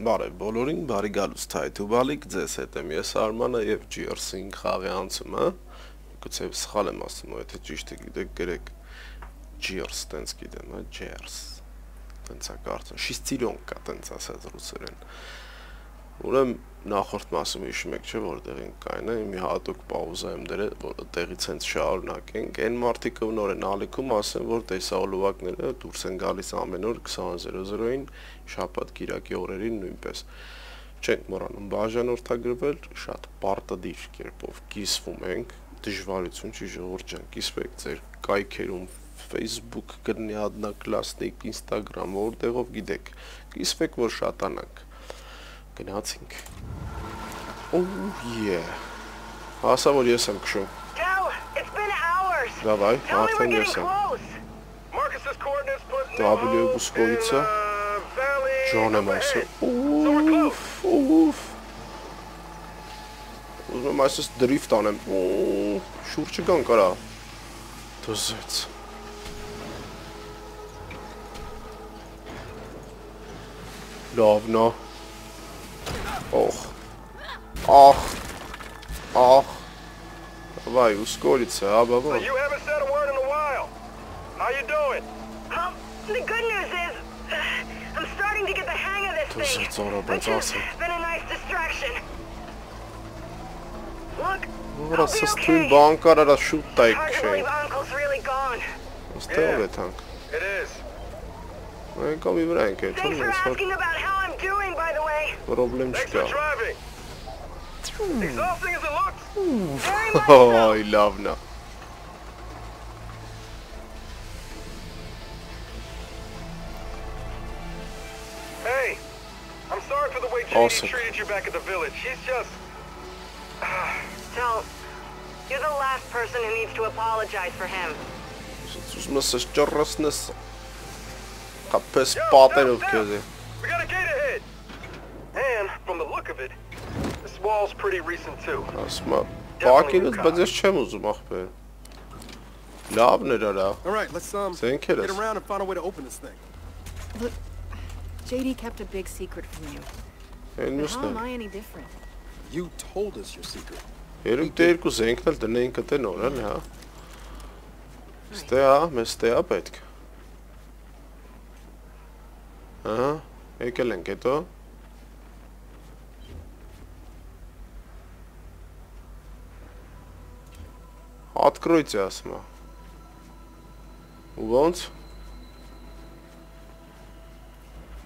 Բարև բոլորին, բարի գալուց թայթու բալիկ, ձեզ հետ եմ ես Արմանը եւ GRC-ին խաղի անցումը։ Գուցե սխալ եմ ասում, եթե ճիշտ է գիտեք, գրեք GRC տենց գիտեմ, հա, GRC։ Տենց է կարծեմ, շիստիրոնկա տենց ասած ռուսերեն։ Ուրեմն նախորդ մասում հիշում եք, չէ՞ որտեղ ենք կայնը, մի հատուկ պաուզա եմ դրել, որ տեղից հենց շարունակենք։ Այն մարտիկը նոր են ալիքում ասեն, որ տեսահոլովակները դուրս են գալիս ամեն օր 20:00-ին, շաբաթ կիրակի օրերին նույնպես։ Չենք մոռանում բաժանորդագրվել, շատ պարտադիր կերպով կիսվում ենք, դժվարություն չի ժողովուրդ ջան, կիսվեք ձեր կայքերում Facebook, գրնիադնակլասնիկ, Instagram, որտեղով գիտեք, կիսվեք, որ շատանանք գնացինք։ Oh yeah։ Հասա որ ես եմ քշում։ Joe, it's been hours. Давай, Tell me we're արդեն getting ես եմ։ close. Marcus's coordinates put W բուսկոյիցը Ջոն եմ ասում։ Ուֆ, ուֆ։ Ուզում եմ այսպես դրիֆտ անեմ։ Ու, Շուրջը կան կարա։ Դզեց։ Լավ, Och. Ох. Ох. Давай, ускориться, а баба. You haven't said a word in a while. How you doing? Well, the good news is ist starting to get the hang of this thing. Which has been a nice distraction. Look, Dobra, co z tym banka by the way. պրոբլեմ Thanks չկա։ for driving. Exhausting as it looks. Very much so. Այ լավն է։ Hey, I'm sorry for the way JD Awesome. treated you back at the village. She's just... Tell, you're the last person who needs to apologize for him. Ուզում ես ճռռսնես կապես Yo, պատերով stop, քեզ։ stop. We got a gate ahead. And from the look of it, this wall's pretty recent too. Ասում եմ, բակինս, բայց ես չեմ ուզում ախպեր։ Լավն էր արա։ All right, let's um Thank you, get let's- around and find a way to open this thing. Look, JD kept a big secret from you. Այն But how am մյուսն է։ I any different? You told us your secret. Երբ դե երկու զենքն էլ դնեին կտե նոր էլ, հա։ Ստե հա, մեզ ստե հա պետք։ Ահա, եկել ենք հետո։ Откройте, ասում է։ Ու ոնց։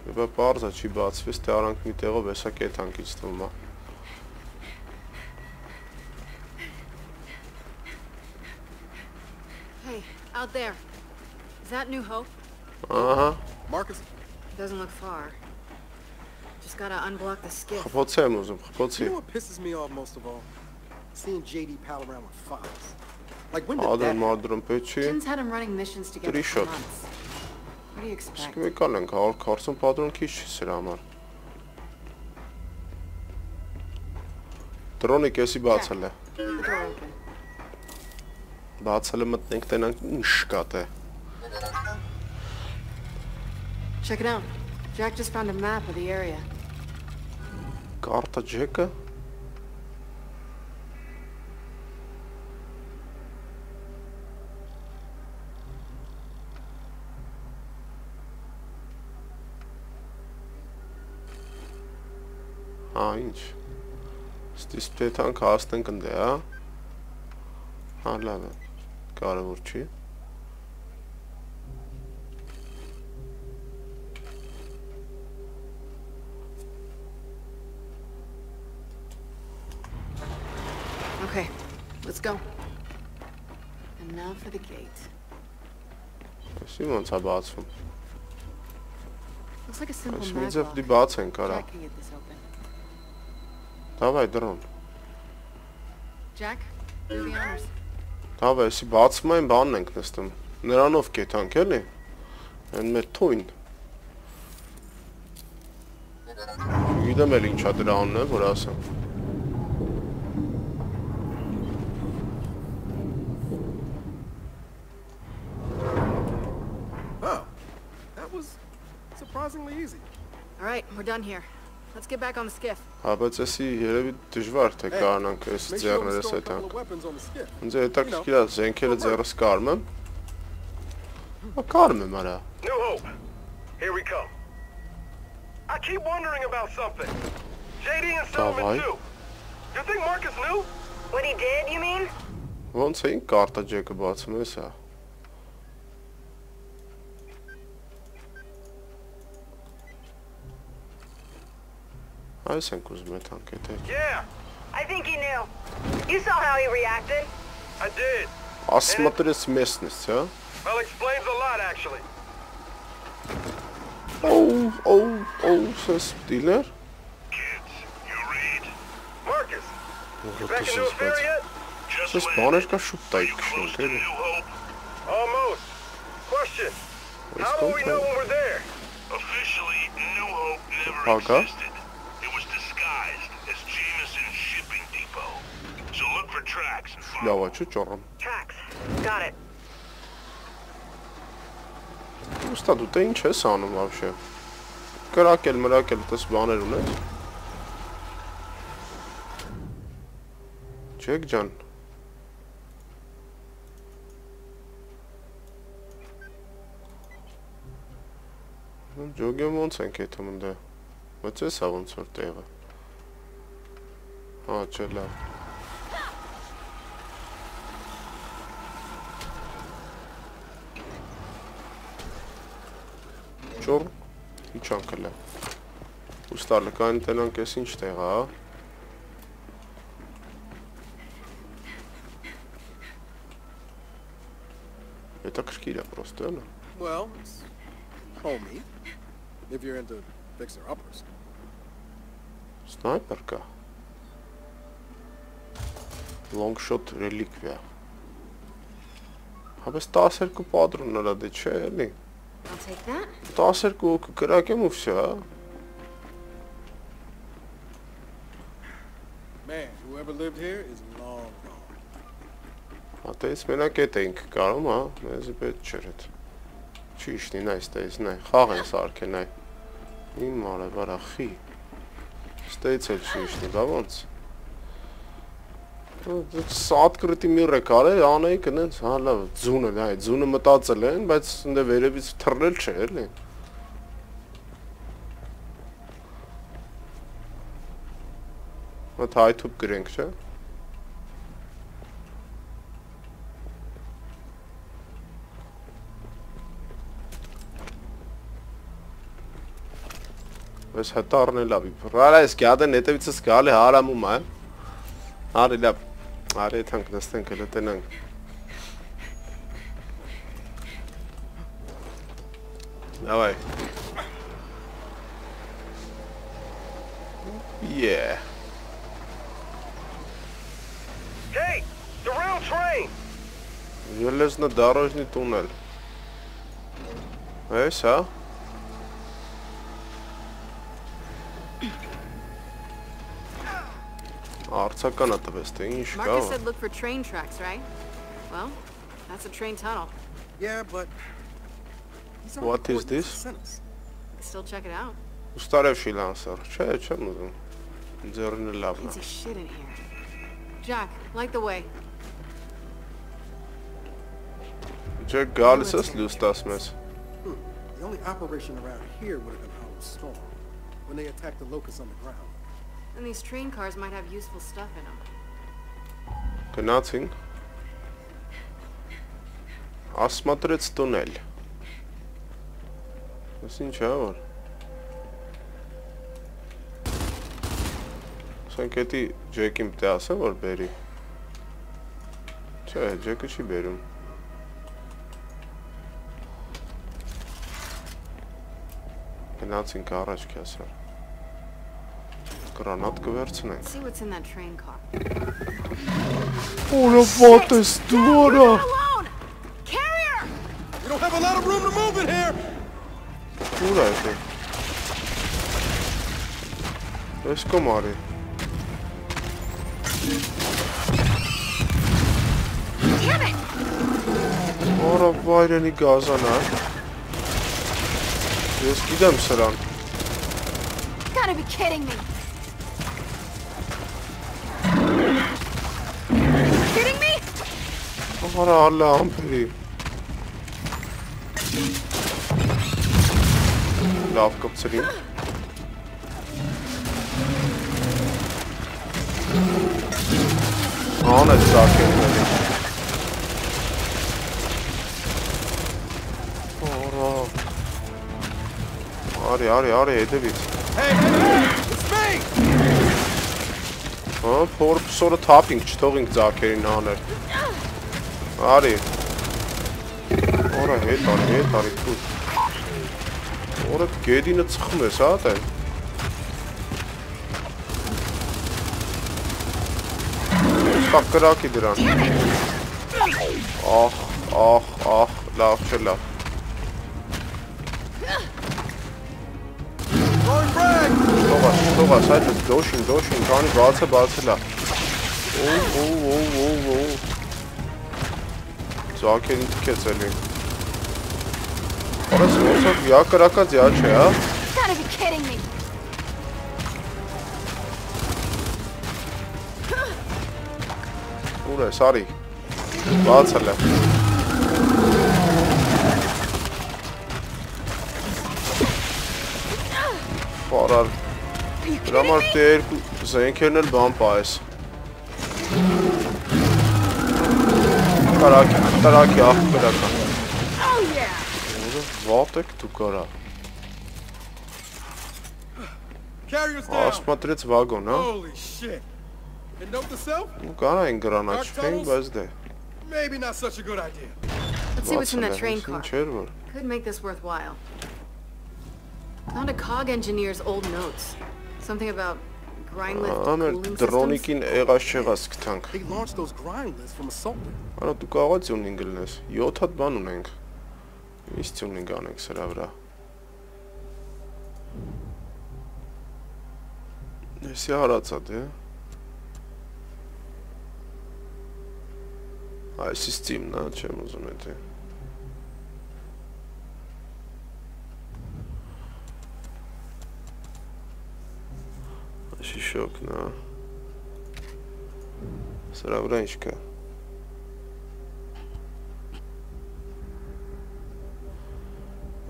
Եվ բարձա չի բացվի, ստե արանք մի տեղով հեսա կեթանքից թվում է։ Hey, out there. Is that New Hope? Ահա, Marcus, Doesn't look far. Just gotta unblock the skiff. խփոցի եմ ուզում, you խփոցի։ know what pisses me off most of all? Seeing JD pal around with files. Ադեն Մադրմպեչի Տրիշոտ Իսկ մեկան ենք 140 պատրոն քիչ չի սրա համար Դրոնը կեսի բացել է Բացել է մտնենք տենանք ինչ կա թե Check it out. Jack just found a map of the area. Կարտա Ջեքը 5 display tan ಕಾಣಿಸ್ತಂಕಂದೆಯಾ ಅಲ್ಲ ಅಲ್ಲ ಕಾಲ ಮುರ್ಚಿ Okay, let's go. And now for the gate. Da sind wir uns aber Looks Ich a simple Schmieds auf die Bar sein, Kara. Դավայ դրոն։ Jack, do the honors. Դավայ, էսի բացում այն բանն ենք նստում։ Նրանով կեթանք էլի։ Այն մեր թույն։ Գիտեմ էլ ինչա դրա անունը, որ ասեմ։ Oh, that was surprisingly easy. All right, we're done here. Let's get back on the skiff. Հա, բայց էսի երևի դժվար թե կանանք այս ձեռներս հետ անք։ Ինձ հետաքրքիր է զենքերը ձեռս կարմ եմ։ Ա կարմ եմ արա։ New hope. Here we come. I keep wondering about something. JD and Solomon too. You think Marcus knew? What he did, you mean? Ոնց էին կարտա ջեկը բացում էս հա։ I sent Kuzma tank attack. Yeah. I think he knew. You saw how he reacted. I did. Asmadır smesnis ya. Well, explains a lot actually. Oh, oh, oh, ses değiller. Burası zaten. Ses bana hiç kaşıptaydı çünkü değil mi? Almost. Question. How do we know when we're there? Officially, New Hope never existed. Շլյավա չէ ճոռամ։ Ոստա դու դե ինչ ես անում вообще։ Կրակել, մրակել, տես բաներ ունես։ Չեք ջան։ Ну, ջոգեմ ոնց ենք հետո մնդա։ Բայց էսա ոնց որ տեղը։ Ա, չէ, լավ։ Ճոր իջանքը լավ։ Ուստա լկային տնանք էս ինչ տեղ է, հա։ Հետաքրքիր է պրոստը, հա։ Well, it's homey. If you're into fixer-uppers. Սնայպեր կա։ Long shot ռելիկվիա։ Հաբես 12 պատրոն նրա դե չէ, էլի։ I'll take that. 12 հոգու կրակեմ ու վсё, հա։ Man, whoever lived here is long gone. Հատես մենակ էդ էինք կարում, հա, մեզի պետք չէր այդ։ Ճիշտ ինայ, ստեյս նայ, խաղ են սարքեն նայ։ Իմ մարը վարախի։ Ստեյց էլ ճիշտ է, բա ոնց։ Սատ կրտի միրը կարել, անեի կնենց, հա լավ, ձունը, նայ, ձունը մտածել են, բայց ընդ վերևից թռնել չէ, էլի։ Մտ հայթուփ գրենք, չէ՞։ Այս հտարն է լավ։ Ռարա էս գադեն հետևիցս գալի հարամում է։ Արի լավ։ Arre tank, das tanke, das tank. Давай. Yeah. Hey, the real train. Железнодорожный туннель. Эй, а? Արցականա տվես, թե ինչ կա։ Marcus said look for train tracks, right? Well, that's a train tunnel. Yeah, but... these aren't What the is coordinates this? you sent us. We can still check it out. Ուստարև շիլանսեր։ Չէ, չեմ ուզում։ Ձեռինը լավն է։ Fancy shit in here. Jack, light the way. Ջեք գալիս ես լուստաս մեզ։ The only operation around here would have been Hollow Storm, when they attacked the locusts on the ground. And these train cars might have useful stuff in them. Գնացինք։ Ասմատրեց տունել։ Ես ինչ է որ։ Սանք էտի ջեկին պետք է ասեմ որ բերի։ Չէ, ջեկը չի բերում։ Գնացինք առաջ քասար։ Գրանատ կվերցնենք։ See what's in that train car. Օրա ոտես դուրա։ Alone! Carrier! We don't have a lot of room to move in here! Ուր է դա։ Ես կոմարի։ Damn it! Օրա վայրենի գազանա։ Ես գիտեմ սրան։ Gotta be kidding me. Արա ալա ամպերի։ Լավ կպցրին։ Ան է ծակերների։ Արա։ Արի, արի, արի, հետևից։! Հա, փոր փսորը թափինք, չթողինք ծակերին աներ։ Արի։ Օրա հետ արի, հետ արի դու։ Օրա գեդինը ծխում ես, հա, դե։ Ստակ կրակի դրան։ Ահ, ահ, ահ, լավ չէ լավ։! Թողա, թողա, սայթը դոշին, դոշին, քանի բացը բացելա։ Օ, օ, օ, օ, օ։ Զակերին թքեց էլի։ Արես ոնց է յա չէ, հա։ Gotta be kidding me. Ուր ես, արի։ Բացել է։ Բարար։ Դրա համար դե երկու զենքերն էլ բան պայես։ կարա։ Carrier's down! Ասմատրեց վագոն, հա։ Holy shit! And note to self? Ու կարա են գրանաչվեն, բայց դե։ Maybe not such a good idea. Let's see what's in that train car. Չէր որ։ Could make this worthwhile. Found a cog engineer's old notes. Something about systems. դրոնիկին եղած չեղած գտանք։. Արա դու կարողա ծյունին գլնես։ 7 հատ բան ունենք։ Ինչ ծյունին կանենք սրա վրա։ Էսի հարացա դե։ Այս սիստեմն է, չեմ ուզում էդի։ Այսի շոկն է։ Սրա վրա ինչ կա։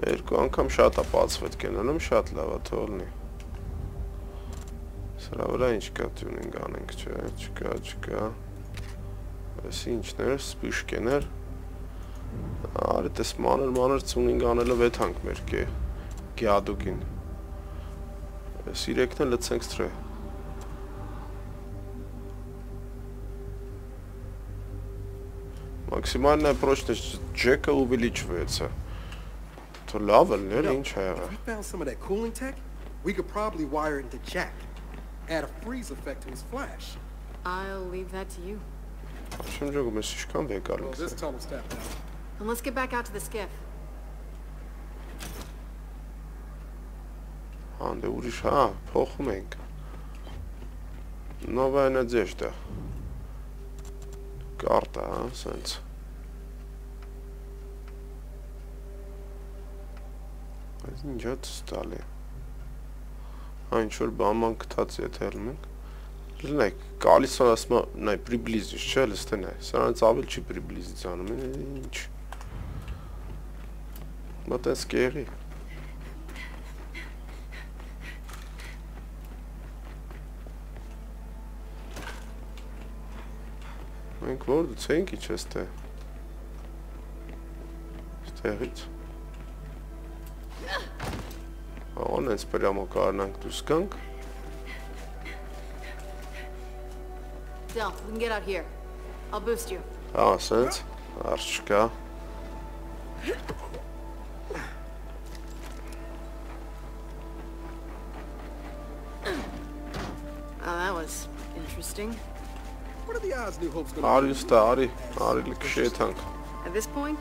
Երկու անգամ շատ է բացվեց կենանում, շատ լավ է թողնի։ Սրա վրա ինչ կա տյունինգ անենք, չէ, չկա, չկա։ Այս ինչներ, սպիշկեներ։ Արի տես մանր մանր ծունինգ անելով էդ հանք մեր կե գյադուկին։ Այս իրեքն էլ լցենք ստրե։ Максимальная прочность Джека увеличивается. То лава, не. We could probably wire it into Jack. Add a freeze effect to his flash. I'll leave that to you. Şimdi çok mesaj kan be karlı. Well, this tunnel's tapped out. And let's get back out to the skiff. And Hande uriş ha, pohmeng. Nova enerjista. Karta, ha, sense. Բայց ինչա ցտալի։ Այն ինչ որ բաման գտած է թելմենք։ Լնեք, գալիս է ասում, նայ պրիբլիզից, չէ՞, լստեն է։ Սրանից ավել չի պրիբլիզից անում, ինչ։ Մա տես կերի։ Մենք որ դու ցենք իչ էստե։ Ստեղից։ Un mēs paļāmo kārnāk tu skank. Del, we can get out here. I'll boost you. Ā, sēdz. Ah, interesting. The shit hunk? At this point,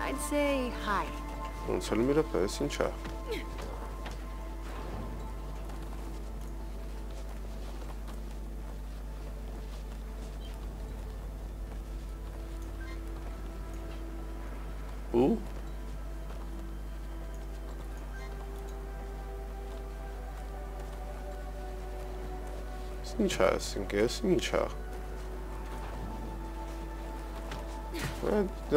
I'd say hi. Ոնց էլ միրը պես ինչա։ Ու Ինչ ես, ինքես, ինչ է։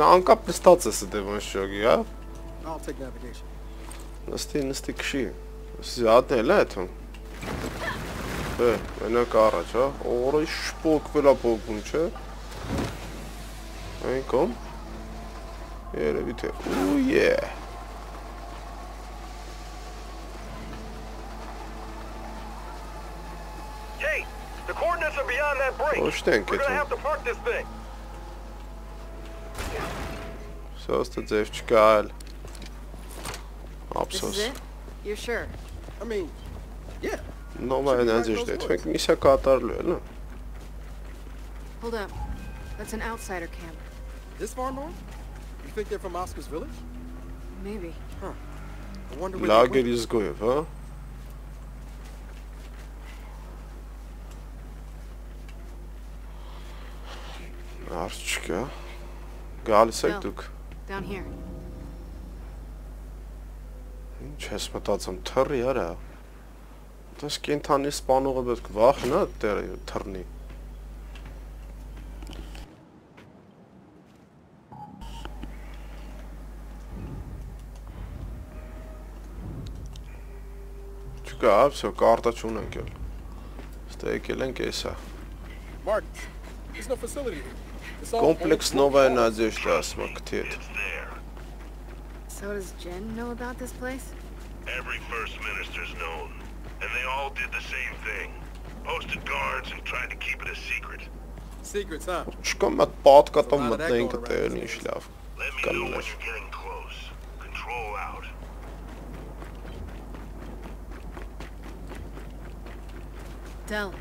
Անկապ նստած ես դե ոնց շոգի, հա։ I'll take navigation. Նստի, նստի քշի։ Զատնել է թում։ Դե, մենակ առաջ, հա։ Օրը շպոկվելա փոքուն, չէ։ Այն կոմ։ Երևի թե։ Ու yeah։ Kate, the coordinates are beyond that break. We're gonna էթում։ have to park this thing. Սոստը ձև չկա այլ։ Ափսոս։ is it? You're sure? I mean, yeah. Նոմա են անջիշտ է, թվենք միսա կատարլու է, լա։ Hold up. That's an outsider camp. This far north? You think they're from Oscar's village? Maybe. I wonder where they Լագեր went. իզգոյև, հա։ Արջ չկա։ Գալիս եք Յա։ դուք։ Down here. Ինչ ես մտածում, թռի, արա։ Դες կենթանի սպանողը պետք վախնա դեր թռնի։ Չկա, всё, կարտա չունենք էլ։ Ստե եկել ենք էսա։ Mark, there's no facility. Complex Novaya Nadezhda ասում է, քթի հետ։ So does Jen know about this place? Every First Minister's known. And they all did the same thing. Posted guards and tried to keep it a secret. Secrets, huh? Csak mä patkat on mä teinkä töyni isläv. Let me know when you're getting close. Control out. Del,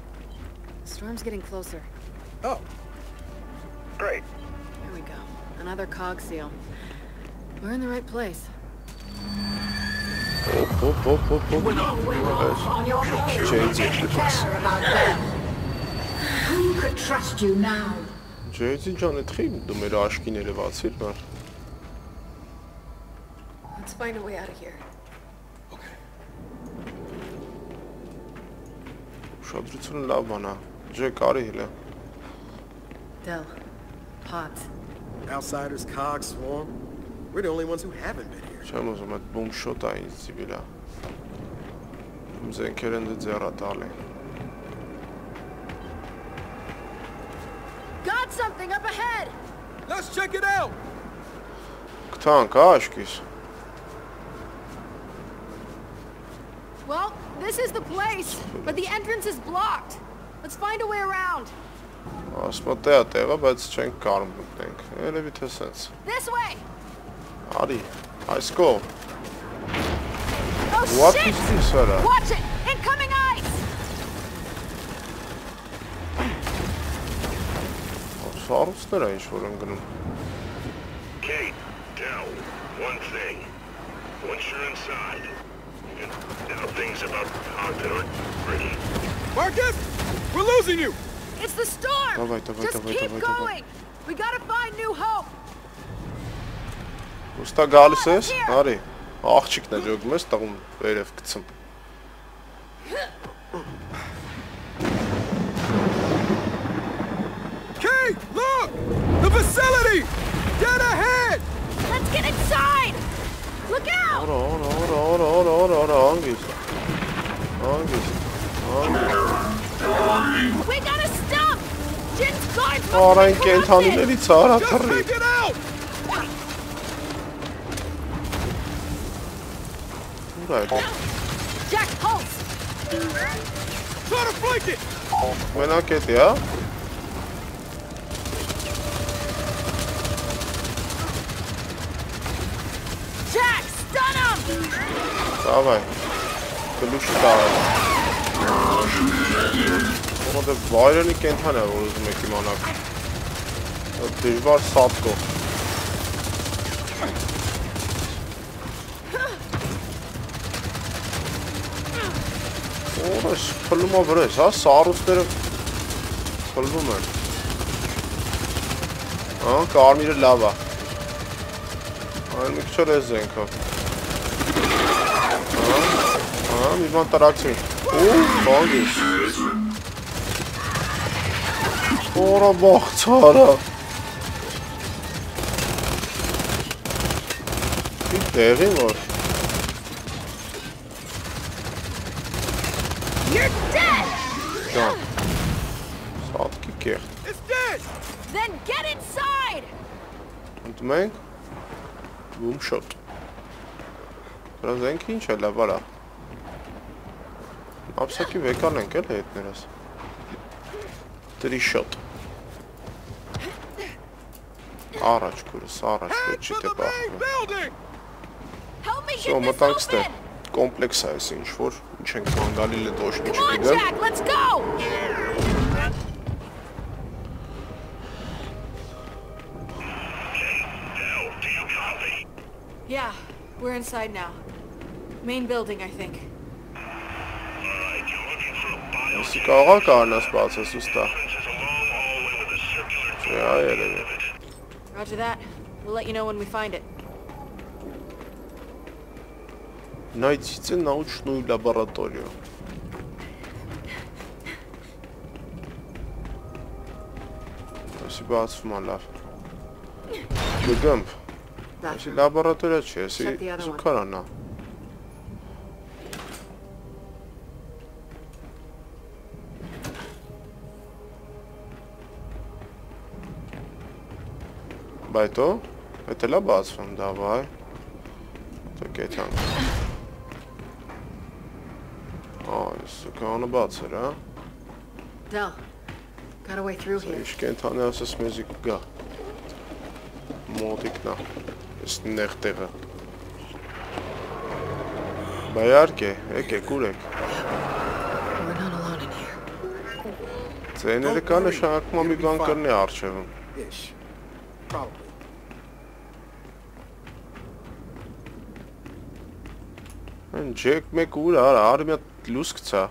the storm's getting closer. Oh. Great. There we go. Another cog seal. We're in the right place. Oh, oh, oh, oh, oh. Jades in. Who could trust you now? Jades ինչ անեթքի դու the աշկիները բացիր Let's find a way out of here. Okay. Ուշադրությունը լավ բան Del. Pods. Outsiders cog swarm. We're the only ones who haven't been here. Չեմ ուզում այդ բում շոտ է ինձ զիբիլա։ Զենքեր են դե ձերա տալի։ Got something up ahead! Let's check it out! Կտանք, հա, աշկիս։ Well, this is the place, but the entrance is blocked. Let's find a way around. Ասմա տեա տեղը, բայց չենք կարող մտնենք։ Երևի թե սենց։ This way! Adi, high score. Oh, what shit. is this, Sarah? Watch it! Incoming ice! Ons oh, armste range voor gonna? Kate, tell One thing. Once you're inside, and now things about Ogden aren't pretty. Marcus! We're losing you! It's the storm! Давай, давай, Just давай, keep давай, going! Давай. We gotta find new hope! Ոստա գալիս ես, արի։ Աղջիկն է ջոգում ես, տղում վերև գցում։ Kate, look! The facility! Dead ahead! Let's get inside! Look out! Արա, արա, արա, արա, արա, արա, արա, անգիստ։ Անգիստ։ Անգիստ։ We gotta stop! Jin's guards must Արա be այն corrupted! կենթանիներից արա Just թռի։ glad. Jack, Pulse! Try to flank it! When I get there. Jack, stun him! Dawaj. Kılıç dağıl. O kadar violent'i kent hani o yüzden ki manak. Որս փլում ա վրես, հա, սարուսները փլվում են։ Հա, կարմիրը լավ է։ Այն մի քիչ է զենքով։ Ահա, մի բան տրակցին։ Ու, բանգիս։ Օրա բախցարա։ Ի տեղի որ You're dead! ջան։ Սատկի կեղտ։ It's dead! Then get inside! ուտում ենք բում շոտ։ Դրա զենքը ինչ է լավ արա։ Ապսակի վեկան ենք էլ հետ ներս։ Դրի շոտ։ Առաջ քուրս, առաջ քուրս չի դե բախվում։ Շո մտանք ստե։ Կոմպլեքս է այս ինչ որ, ինչ ենք մանգալիլը դոշնի չգիտեմ։ Yeah, we're inside now. Main building, I think. Missä on rakaan näissä palsastusta? Se ajelee. Roger that. We'll let you know when we find it. Найдите научную лабораторию. Спасибо, Ацмалар. Гэмп. լավ։ Գգամբ։ That. Ասի լաբորատորիա չի, ասի Check the other one. զուգարանն է։ Բայտո, դա լա բացվում, դավայ։ Так այդան։ Այ, սուկանը բաց էր, հա։ Dell, got a way through Սա here. ինչ կենթանի ասես մեզի կգա։ Մոտիկնա։ Այս նեղ տեղը։ Բայարկե, եկեք ուրեք։. Ձեները կա նշանակում է մի բան կրնի արջևում։. Այն ջեք մեկ ուր արա, արի մի հատ լույս գցա։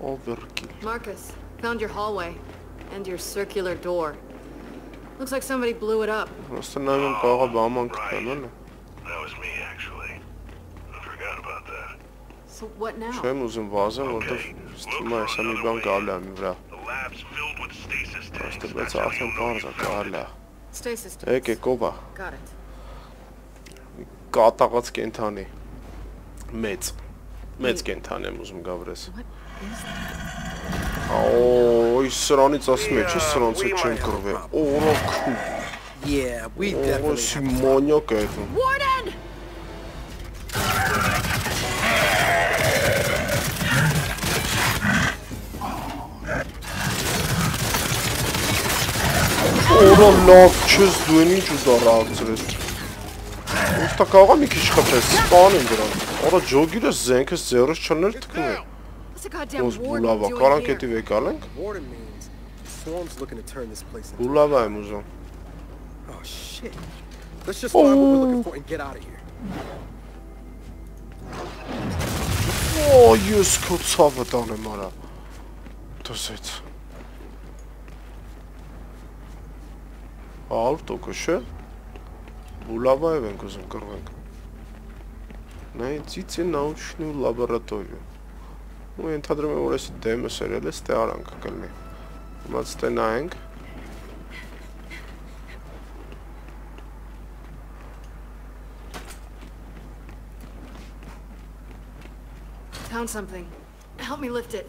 Overkill։ Marcus, found your hallway and your circular door. Looks like somebody blew it up. Կարող է բաման գտնել, էլի։ That was me, actually. I forgot about that. So what now? Չեմ ուզում վազեմ, որովհետև ստիմա հեսա մի բան գալի է մի վրա։ That's բայց արդեն գալի it. է։ Stasis ով է։ Got it. Կատաղած կենթանի։ Մեծ։ Մեծ կենթանի եմ ուզում գավրես։ What is that? ოი სრონი წასმეჩი სრონცე ჩემ გრვე ოროქუ Yeah, we definitely Simonio კეთო. Warden! ორა ლოქჩეს დვენი ჯუდა რა აღწრეთ უსტაკაღა მიქიშხაფეს სტონინგრა ორა ჯოგირეს ზენკეს ზეროს ჩონერ თქმე. դրան։ Օրա ջոգիրը զենքս ձեռս չներ թքում է։ What's the goddamn Ոս warden բուլավա, doing կարանք here? էտի վեկալ ենք։ Warden means the swarm's looking to turn this place into. Բուլավա եմ ուզում։ Oh shit. Let's just find what we're looking for and get out of here. Օ, ես քո ցավը տանեմ արա։ Դասեց։ 100% չէ։ Բուլավայով ենք ուզում կռվենք։ Найдите научную лабораторию։ Ну, ենթադրում եմ, որ էսի դեմը սերել է, ստե արանք կլնի։ Հիմա ստե նայենք։ Found something. Help me lift it.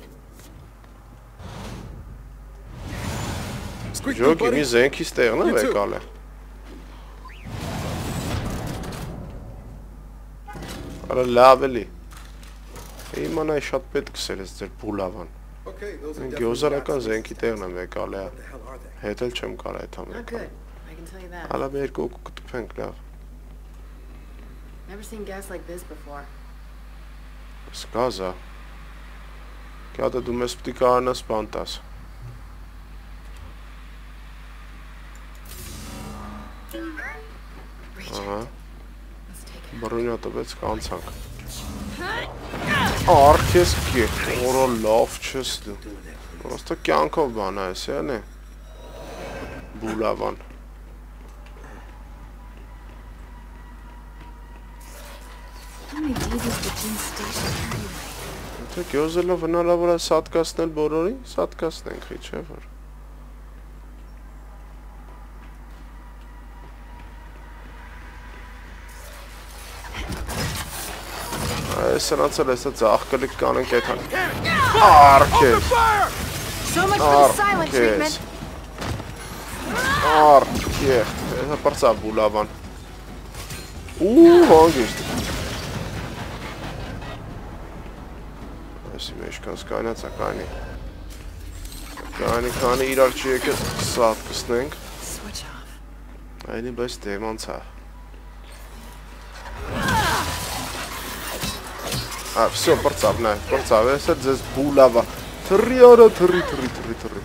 Buddy. մի զենքի ստեղն է վեկալ է։ Արա լավ էլի։ Իմանայ շատ պետք սերես ձեր բուլավան։ գյուզարական զենքի տեղն եմ եկալ է։? Հետ էլ չեմ կարա այդ you that. Հալա մեր երկու կտփենք լավ։ Never seen gas like this before. Սկազա։ Կյատը դու մեզ պիտի կարանաս բանտաս։ Ահա, բռունյա տվեց կանցանք։ Արքես կի, օրո լավ չես դու։ Պրոստը կյանքով բան է, էսի անի։ Բուլավան։ How many DBs did Jim station carry? Թե գյոզելով հնարավոր է սատկացնել բոլորին, սատկացնենք, չէ՞ որ։ սրանցել էսա ծախ կլիկ կանենք այդ հան։ Արքես, treatment. արքես, էսա պրծավ բուլավան։ Ու հանգիստ։ Այսի մեջ կան սկայնացա կայնի։ Կայնի քանի իրար չի եկել սատ կսնենք։. Այնի բայց դեմանցա։ Ա, всё, պրծավ, նայ, պրծավ, էսա ձեզ բուլավա։ Թռի արա, թռի, թռի, թռի, թռի։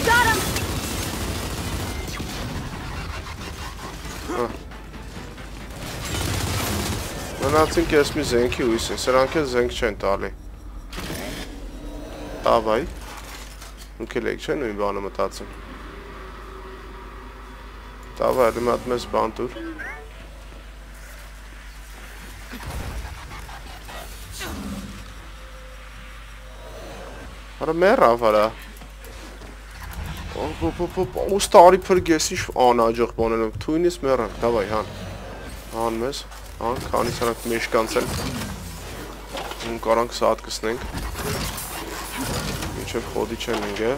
I got him! Մնացին կես մի զենքի ույսին, սրանք էլ զենք չեն տալի։ Ավայ։ Դուք էլ եք չեն նույն բանը մտածում։ Տավա, ելի մատ մեզ բան տուր։ Արա մեռավ արա։ Ոստարի փրգես ինչ անաջող բաներով, թույնից մեռանք, դավայ, հան։ Հան մեզ, հան, քանի սրանք մեջ կանցել։ Ում կարանք սատ կսնենք։ Մինչև խոդի չեն ընգե։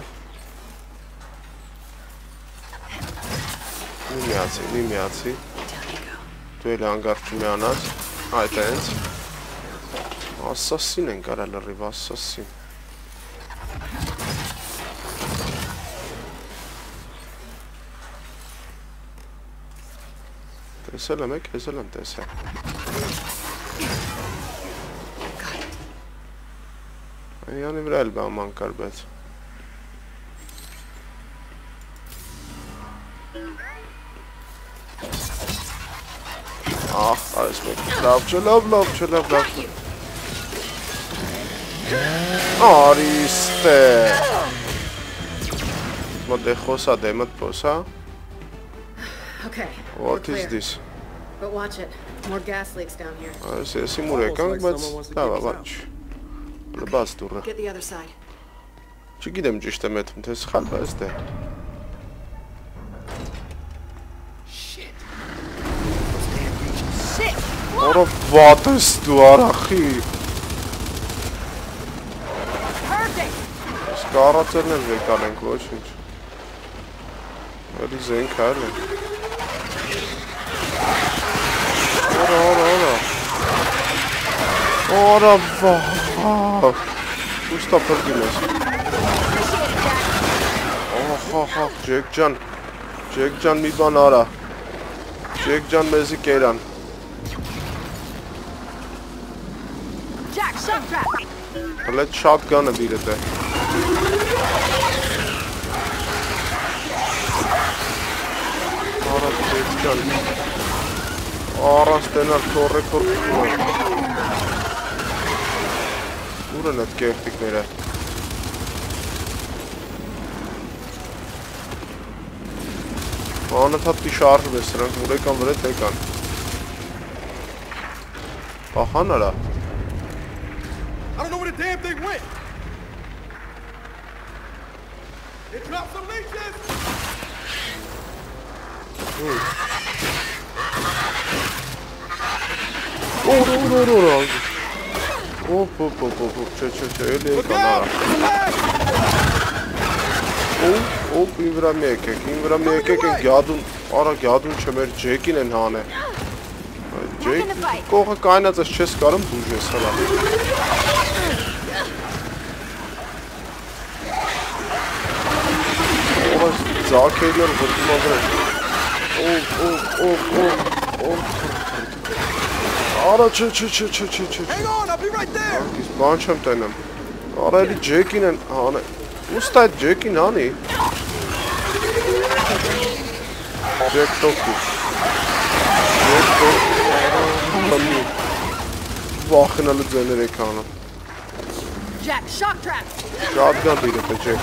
Մի միացի, մի միացի։ Դու էլ հանգարդ չմիանաս։ Այդ այնց։ Ասասին են կարա լրիվ, ասասին։ Տեսել եմ եք, ես էլ եմ տեսել։ Այանի վրա էլ բաման կար, բայց։ Ահ, այս մեկ լավ չէ, լավ, լավ չէ, լավ, լավ չէ։ Արիստե։ Մոդե խոսա դեմդ պոսա։ Okay. What is this? But watch it. More gas leaks down here. Այս էսի մուր եկանք, բայց լավ է, բաչ։ Լբաց դուրը։ Get the other side. Չգիտեմ ճիշտ եմ էթում, թե սխալ, բայց դե։ Shit! Որը վատ ես դու արախի։ Perfect! Սկարացել են վեկալ ենք, ոչինչ։ Էլի զենք այլ են։ Որա, որա, որա։ Որա, վա։ Ուստա պրդի մեզ։ Ահ, ահ, ահ, Ջեք ջան։ Ջեք ջան մի բան արա։ Ջեք ջան մեզի կերան։! Հələ shotgun-ը դիրդ է։ Արա պետքան։ Արա ստենալ թորը կորկում։ Ուր են այդ կերտիկները։ Անընդհատ շարժում է սրանք, ուր եկան վրա տեկան։ Պահան արա։ I don't know where the damn thing went. It dropped some leeches. Օր օր օր օր։ Օփ օփ օփ օփ չէ չէ չէ էլի եկան արա։ Օփ օփ ին վրա մի եկեք, ին վրա մի եկեք են գյադուն, արա գյադուն չմեր ջեկին են հանե։ Ջեք կողը կայնած ես չես կարում բուժես հələ։ Ո՞ր զակերիոր վրտում ագրել։ Օփ օփ օփ օփ օփ Արա չէ չէ չէ չէ չէ չէ։ Hang on, I'll be right there. Իսկ բան չեմ տենեմ։ Արա էլի ջեկին են հանը։ Ուստ այդ ջեկին անի։ Ջեք տոկի։ Ջեք տոկի։ Վախնալու ձեներ եք անում։ Jack, shock trap! Shotgun դիրը թե ջեք։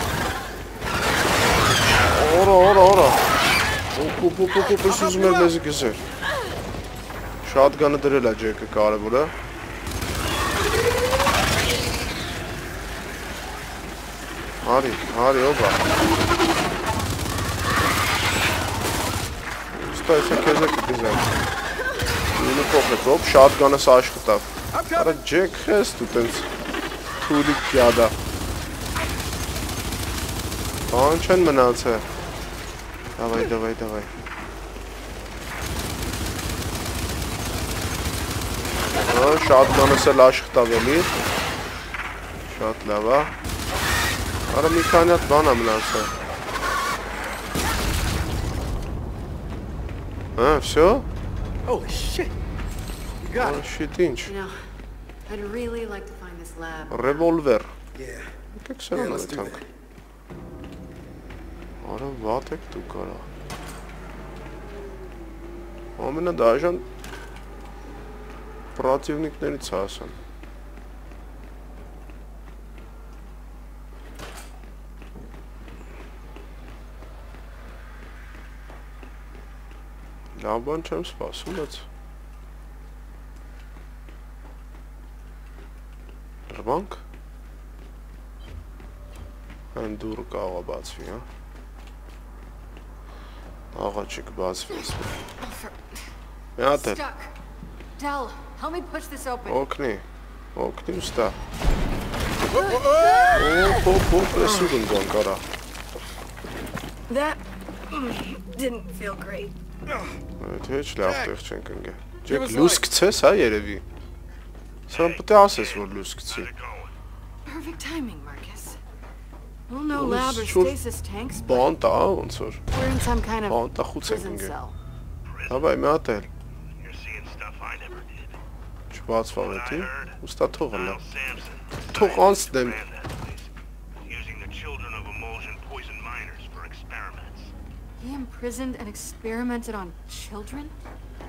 Օրա օրա օրա։ Ու պու պու պու պու ուզում էր մեզ գզեր։ Շատգանը դրել է ջեկը կարևորը։ Արի, արի, օբա։ Ստայ, սա քեզ է կգզեմ։ Ինը փոխեց, օբ, շատգանը սա աշխատավ։ Արա ջեք հես դու տենց թուլիկ պյադա։ Բան չեն մնացել։ Դավայ, դավայ, դավայ։ Հա, շատգանս էլ աշխատավ էլի։ Շատ լավ է։ Արա մի քանի հատ բան է մնացել։ Հա, всё։ Holy shit! You got Արա it. շիտ ինչ։ You know, I'd really like to find this lab. Ռևոլվեր։ Yeah. Եկեք Yeah, սրանց let's do տանք։ that. Արա վատ եք դու կարա։ Ամենադաժան պրատիվնիկներից է ասեմ։ Լավ բան չեմ սպասում, բայց Ռվանք Այն դուրը կարող է բացվի, հա։ Աղաչիկ for... Մի հատ էլ Stuck. Dell, help me push this open. օգնի։ Օգնի ուստա։ Օ, օ, օ, պրեսուր ընկան կարա։ That mm, didn't feel great. Թե չէ լավ տեղ չենք ընկե։ Ջեք լույս գցես, հա երևի։ Սրան պետք է ասես, որ լույս գցի։ Perfect timing, Marcus. Well, no Well, lab or sure. stasis tanks, but Բան տա, ոնց որ։ we're in some kind of Բան տա խուց ենք prison ընկե։ cell. Հավայ մի հատ children of emulsion poison miners for experiments. He imprisoned and experimented on children?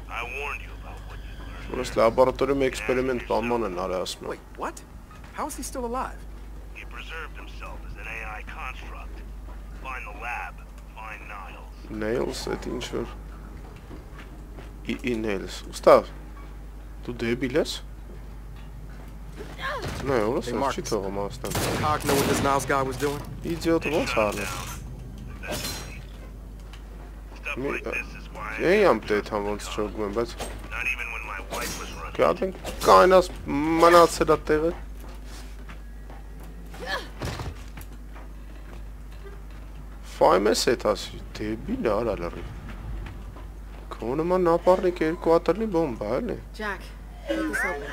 I warned you about what you learned. Որս լաբորատորիում էքսպերիմենտ բանման են արել ասում։ Wait, what? How is he still alive? He preserved himself as an AI construct. Find the lab. Find Niles. Nails, այդ ինչ որ ի nails։ Ուստավ։ Դու դեբիլ ես։ Nails, Hey, ես չի թողում աստան։ Cog know what this Niles guy was doing? Իդիոտ ո՞նց արել։ Եի ամ դեթան ոնց չոգում եմ, բայց running. գադեն կայնաս մնացել է տեղը։ Ֆայմես էդ ասի, դեբիլ արա լրի։ Քո նման նապարնիկ երկու ատռնի բոմբա էլի։ Jack, get this open.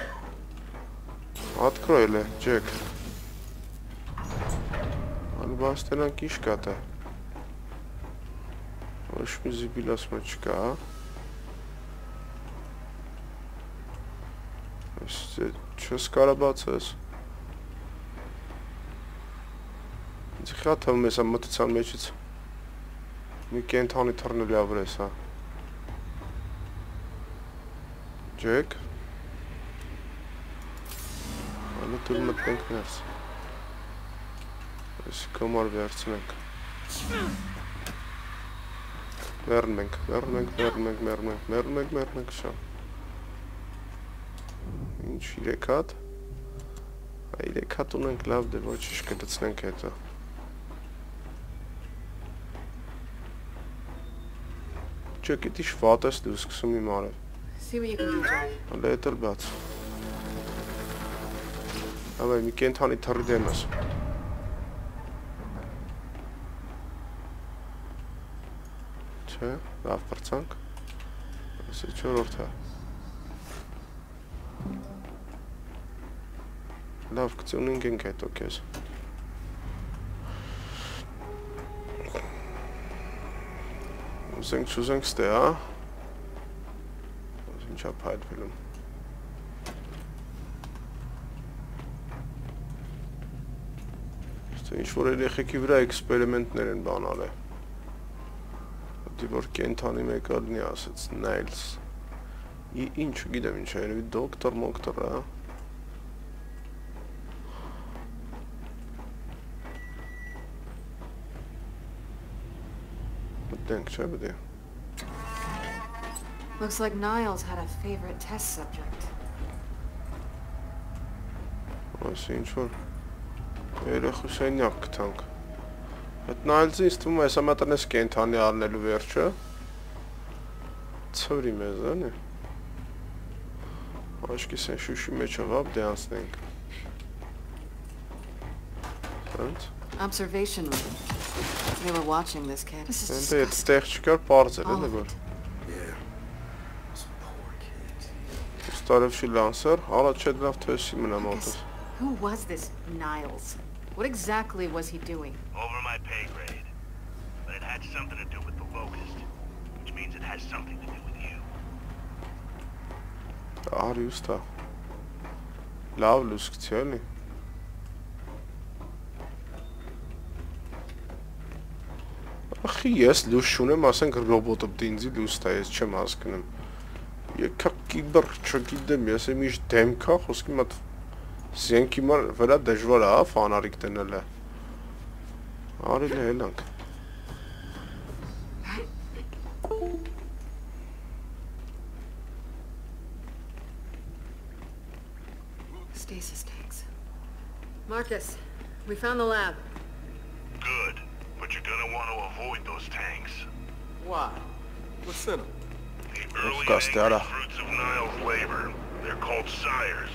Открой, Джек. Ալբաստենան կիշ կատա։ Ոչ մի զիբիլաս մը չկա, հա։ Այս չես կարա բացես։ Ինձ խա թվում ես ამ մտցան մեջից։ Մի կենթանի թռնել ավրես, հա։ Ջեք։ Ալը դուր մտնենք ներս։ Այս կոմար վերցնենք։ Մեռնում ենք, մեռնում ենք, մեռնում ենք, մեռնում ենք, մեռնում ենք, մեռնում ենք շա։ Ինչ 3 հատ։ Այ 3 հատ ունենք լավ դե ոչ ինչ կդցնենք հետո։ Չեք դի շվատես դու սկսում իմ can do, Jack. Հələ էլ բաց։ Հավայ մի կենթանի թռի դեմս։ Չէ, լավ բրցանք։ չորորդ է։ Լավ կծունինք ենք հետո քեզ։ Ուզենք չուզենք ստե, հա։ Ինչա փայլվելում։ Ստե ինչ որ երեխեքի վրա էքսպերիմենտներ են բանալ է։ Դի որ կենթանի մեկը լինի ասեց Nails։ Ի ինչ գիտեմ ինչ է, երևի դոկտոր մոկտոր, հա։ Մտենք, չէ՞ է։ Looks like Niles had a favorite test subject. Այս ինչ որ երեխու սենյակ գտանք։ Այդ նայելցի ինձ թվում է հեսա մատնես կենթանի առնելու վերջը։ Ծորի մեզ, անի։ Աշկի սեն շուշի մեջը վապ դե անցնենք։ Սենց։ Observation room. They were watching this kid. This is Ընդ այդ disgusting. տեղ չկար բարձր էլի որ։. Ստարևշի լանսեր, առաջ այդ լավ թեսի մնա մոտս։ Who was this Niles? What exactly was he doing? Over my pay grade. But it had something to do with the locust. Which means it has something to do with you. Արի ուստա։ Լավ լուսկցի էլի։ Ախի ես լույս չունեմ, ասենք ռոբոտը պիտի ինձի լույս տա, ես չեմ հասկանում։ Եկա կիբր չգիտեմ, ես եմ իշ դեմքա, խոսքի մատ զենքի մար վրա դժվար է, հա, ֆանարիկ դնելը։ Արի լե հելանք։ Stasis tanks. Marcus, we found the lab. Good. But you're gonna want to avoid those tanks. Why? What's in them? The early and Castella. angry fruits of Nile's labor. They're called sires.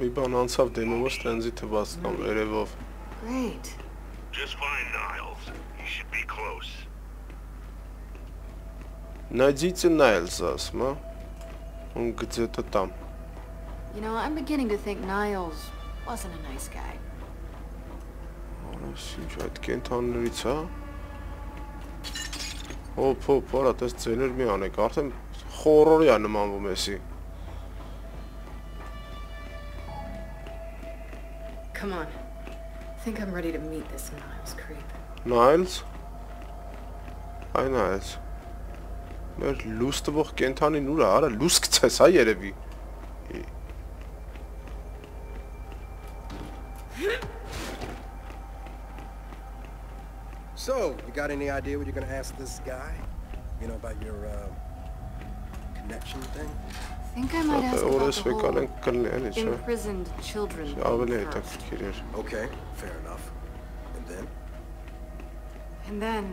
Մի բան անցավ դեմովը ստենզի թված կամ վերևով։ Great. Just find Niles. He should be close. Найдите Найлза, сма. Он где-то там. You know, I'm beginning to think Niles wasn't a nice guy. Որս ինչ այդ կենթաններից է։ Հոփ հոփ, արա, տես ձելեր մի անեք, արդեն խորորի է նմանվում էսի։ Come on. I think I'm ready to meet this Niles creep. Նայլզ։ Այ նայլզ։ Մեր լույս տվող կենթանին ուր է, արա լույս գցես, հա երևի։ So, you got any idea what you're gonna ask this guy? You know about your uh, connection thing? I think I might ask about Օրես the վեկան whole ենք կլնի էլի, չէ։ imprisoned children Ավելի thing first. հետաքրքիր էր։ Okay, fair enough. And then? And then,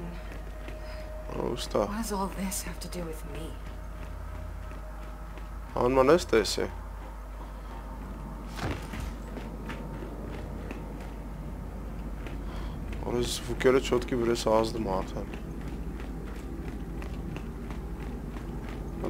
Ոստա։ what does all this have to do with me? Անման ես տեսե։ Օրես վուկերը չոտքի վրես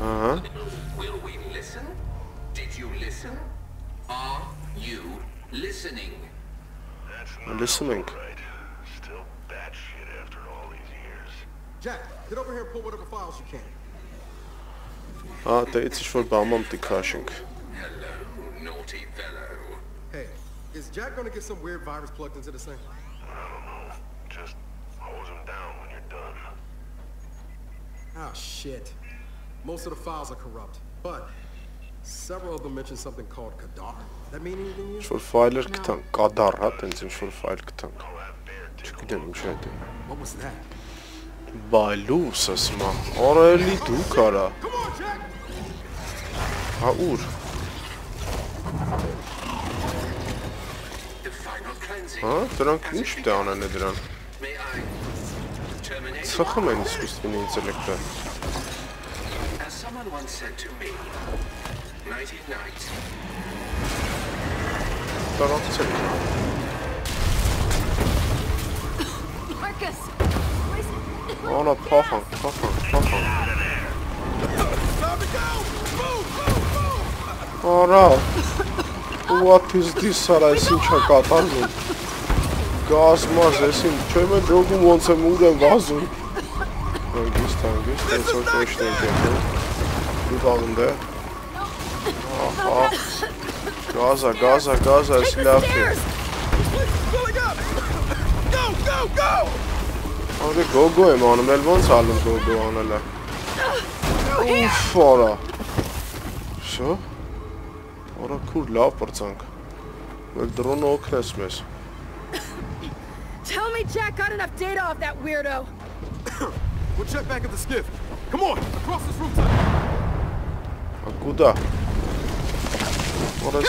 Uh huh. Will we listen? Did you listen? Are you listening? I'm listening. Right. Still bad shit after all these years. Jack, get over here and pull whatever files you can. Ah. Hello, naughty fellow. Hey, is Jack gonna get some weird virus plugged into thing? Oh, shit. Most of the files are corrupt, but several of them mention something called Kadar. That mean anything to you? Ինչ որ ֆայլեր գտանք, կադար, հա, տենց ինչ որ ֆայլ tickle. Չգիտեմ ինչ է դա։ What was that? Բայլուս ասма։ Օրելի դու կարա։ Come on, Jack! Հա ուր։ The final cleansing. Հա, դրանք ինչ անեն է դրան։ nighty night. Տարածել։ Marcus! Արա փախան, փախան, փախան։ Արա։ What is this, արա, այս ինչա կատարվում։ Գազմազ, ես ինչ չեմ էլ ջոգում ոնց եմ ուր եմ վազում։ Հանգիստ, հանգիստ, ոնց որ կոշնենք եմ։ Դու բաղում դե։ Ահա։ Գազա, գազա, գազա, այս լավ չէ։ filling up! Go, go, go! Արի գոգո եմ անում, էլ ոնց ալում գոգո անելը։ Ուֆ, արա։ Շո։ Արա քուր լավ պրծանք։ Մել դրոնը օգնես մեզ։ way Jack got enough data off that weirdo. we'll check back at the skiff. Come on, across this rooftop. A kuda? Orada.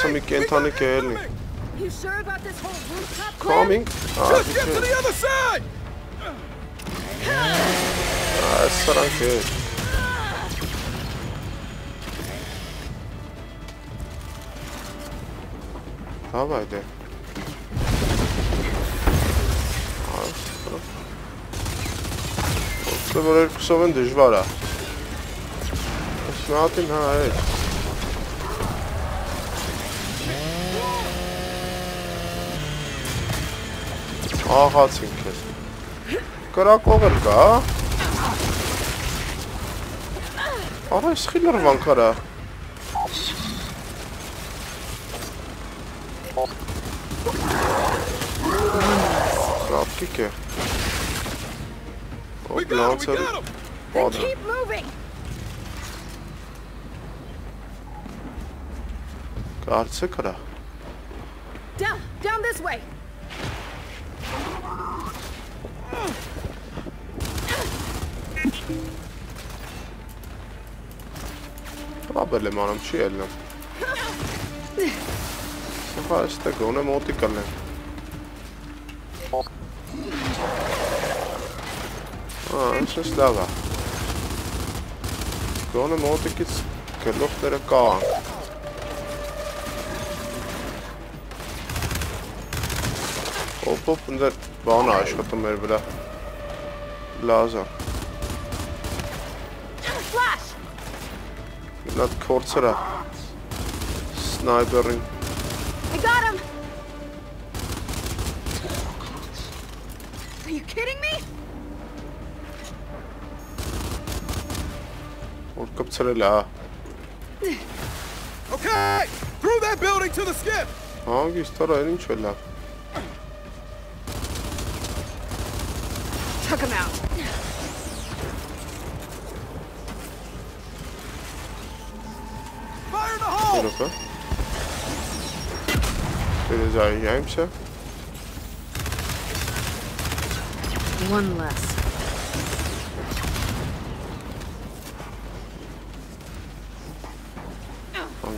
You sure about this whole rooftop Coming. Ah, Just get to the other side! Ah, saran köy. How about? Ոսկե որ երկուսով են դժվար է։ Այս մի հատին հա այդ։ Աղացինք ես։ Կրակող էլ կա, հա։ Արա այս խիլր վանկարա։ Ռապկիկ է։ We Ոք got him, we լանցեր got him! Then պատը։ keep moving. Կարծե կրա։ Down, down this way. Ռաբել եմ անում, չի ելնում։ Սա այստեղ գոնե մոտի կլնեմ։ Այնպես լավ է։ Գոնե մոտիկից գլուխները կան։ Ոպ-ոպ ընդեր բանը աշխատում էր վրա։ Flash! Նա կորցրա։ Սնայպերին։ to. Okay, through that building to the skip. Hangi ister ayrın çöller. Took him out. Fire the hole. Tarafa. Wyjeżdżają się. One less.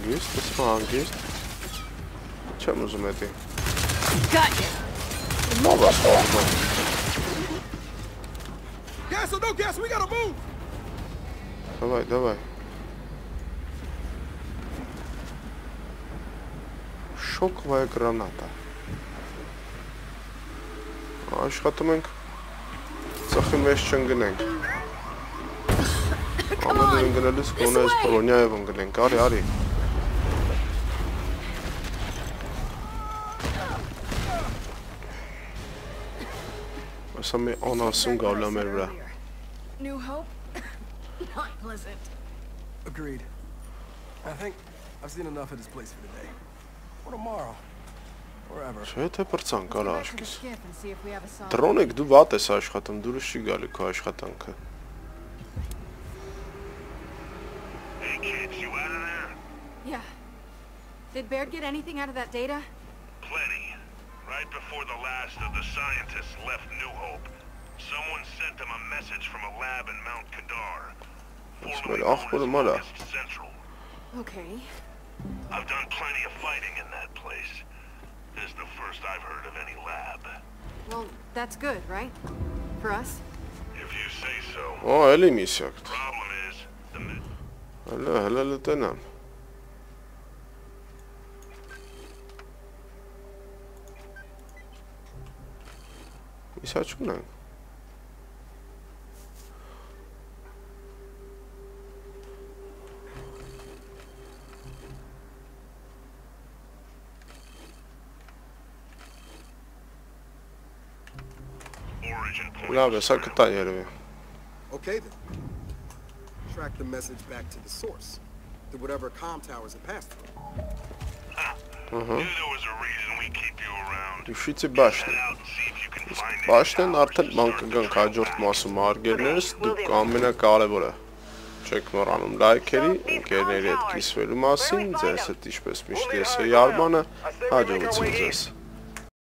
Հանգիստ, տեսա հանգիստ։ Չեմ ուզում էդի։ Got you. Լավ է սպառնում։ Gas or no gas, we gotta move! Давай, давай։ Շոկվայ գրանատա։ Աշխատում ենք ծխի մեջ չընկնենք։ Ամեն ընկնելուց գոնե այս բրոնյայով ընկնենք։ Արի, արի։ Ասա մի անասուն գալու է մեր վրա։ New hope? Not pleasant. Agreed. I think I've seen enough of this place for today. Or tomorrow. Wherever. Չէ թե բրցանք արա աշկիս։. Դրոնեք դու վատ ես աշխատում, դուրս չի գալի քո աշխատանքը։? Yeah. Did Baird get anything out of that data? Right before the last of the scientists left New Hope, someone sent them a message from a lab in Mount Kadar. Central. Okay. I've done plenty of fighting in that place. This is the first I've heard of any lab. Well, that's good, right? For us? If you say so. Oh, elimiz. Problem is, the... Allah, helal, tenam. Լտենամ։ Միսա չունենք։ origin point. Լավ է, was սա found. կտա երևի։ Okay then. Track the message back to the source. To whatever comm towers it passed through. Find any Բաշտեն towers. արդեն ման կգանք հաջորդ մասում արգելներս, դուք ամենակարևորը չեք մոռանում լայքերի, ընկերների հետ կիսվելու մասին, ձեզ հետ ինչպես միշտ ես էի Արմանը, հաջողություն ձեզ։